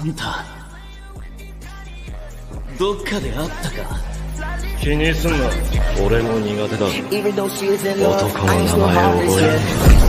あんたどっかで会ったか？気にすんな。俺も苦手だ。男の名前を覚える。